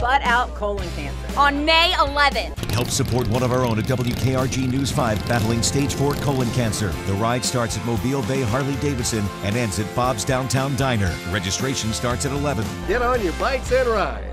butt out colon cancer on May 11th. Help support one of our own at WKRG News 5 battling stage 4 colon cancer. The ride starts at Mobile Bay Harley-Davidson and ends at Bob's Downtown Diner. Registration starts at 11. Get on your bikes and ride.